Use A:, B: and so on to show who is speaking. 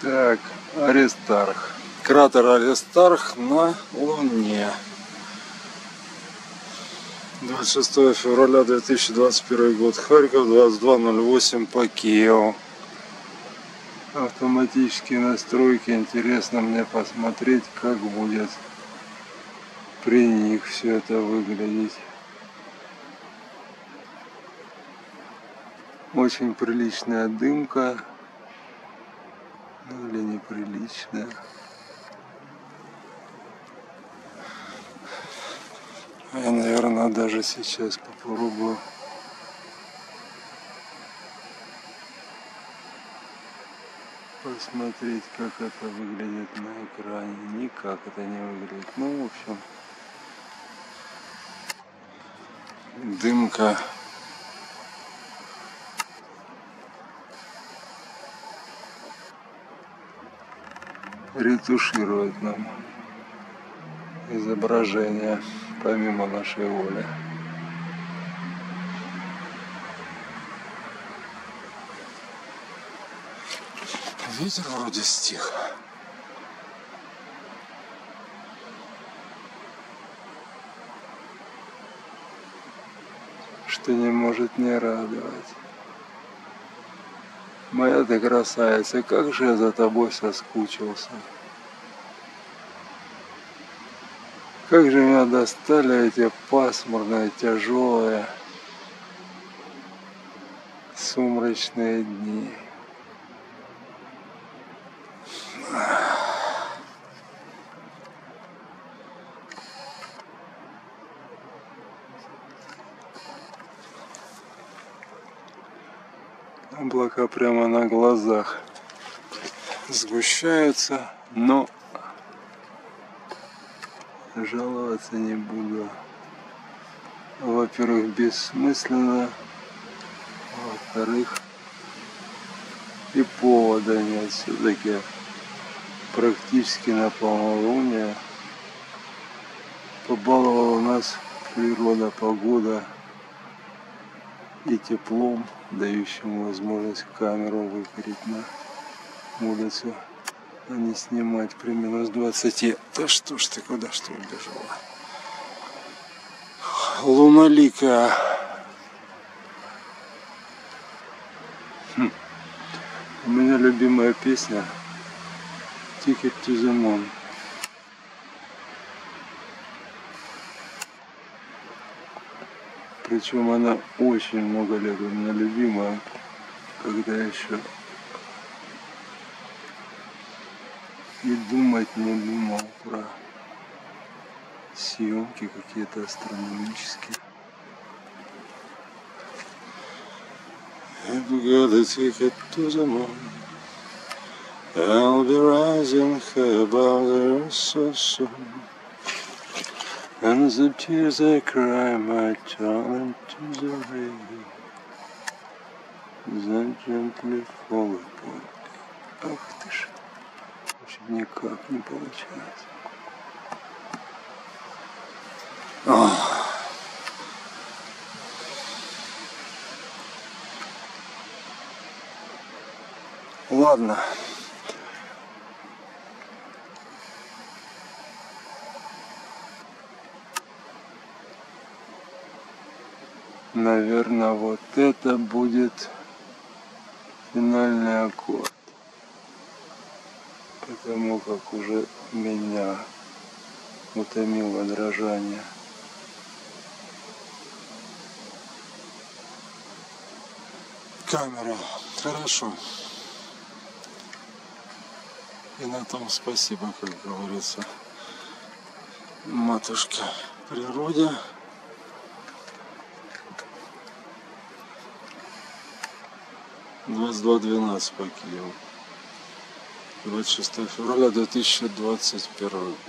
A: Так, Аристарх. Кратер Аристарх на Луне. 26 февраля 2021 год. Харьков 2208 по Киеву. Автоматические настройки. Интересно мне посмотреть, как будет при них все это выглядеть. Очень приличная дымка. Или неприличная. Я, наверное, даже сейчас попробую. Посмотреть, как это выглядит на экране. Никак это не выглядит. Ну, в общем, дымка ретуширует нам изображение помимо нашей воли. Ветер вроде стих. Что не может не радовать. Моя ты красавица, как же я за тобой соскучился. Как же меня достали эти пасмурные, тяжелые, сумрачные дни. Облака прямо на глазах сгущаются, но жаловаться не буду. Во-первых, бессмысленно. Во-вторых, и повода нет. Все-таки практически на полнолуние побаловала нас природа, погода и теплом, дающим возможность камеру выкорить на улицу а не снимать при минус 20. Да что ж ты, куда что убежала? Луналика. Хм. У меня любимая песня Ticket to the Moon. Причем она очень много лет у меня любимая, когда еще и думать не думал про съемки какие-то астрономические. A ticket to the moon. I'll be rising above the earth so soon. And the tears I cry might turn into the rain. Then gently fall upon. Ах ты ж. никак не получается. Ох. Ладно. Наверное, вот это будет финальный аккорд потому как уже меня утомило дрожание. Камера. Хорошо. И на том спасибо, как говорится, матушке природе. Двадцать два двенадцать по Киеву. 26 февраля 2021